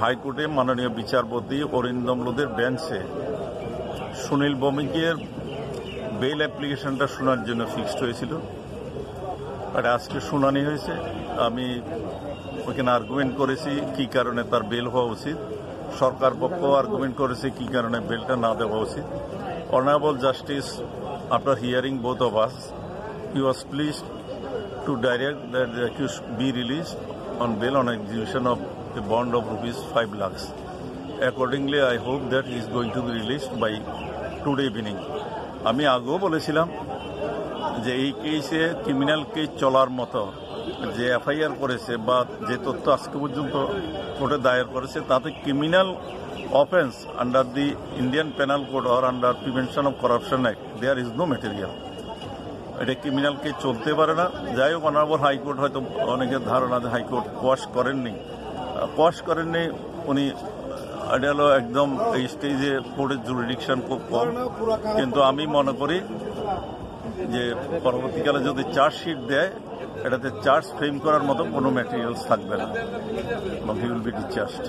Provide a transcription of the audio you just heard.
হাইকোর্টে মাননীয় বিচারপতি অরিন্দম লোদের বেঞ্চে সুনীল ভৌমিকের বেল অ্যাপ্লিকেশনটা শোনার জন্য ফিক্সড হয়েছিল। আর আজকে শুনানি হয়েছে। আমি ওইখানে আর্গুমেন্ট করেছি কি কারণে তার বেল হওয়া উচিত। সরকার পক্ষ আর্গুমেন্ট করেছে কি কারণে বেলটা না দেওয়া উচিত। Honourable justice after hearing both of us he was pleased to direct that accused be released on bail on execution of a bond of rupees 5 lakhs. Accordingly, I hope that he is going to be released by today evening. আমি আগেও বলেছিলাম যে এই কেসে criminal case চলার মতো যে FIR করেছে বা যে তথ্য আজকে পর্যন্ত কোর্টে দায়ের করেছে তাতে criminal offence under the Indian penal code or under prevention of corruption act there is no material এটা ক্রিমিনাল কেস চলতে পারে না যাই হোক অনারবল হাইকোর্ট হয়তো অনেকের ধারণা যে হাইকোর্ট কোয়াশ করেননি কোয়াশ করেননি, উনি হলো একদম এই স্টেজে কোর্টের জুরিডিকশন খুব কম। কিন্তু আমি মনে করি যে পরবর্তীকালে যদি চার্জশিট দেয়, এটাতে চার্জ ফ্রেম করার মতো কোনো ম্যাটেরিয়ালস থাকবে না, এবং হি উইল বি ডিচার্জড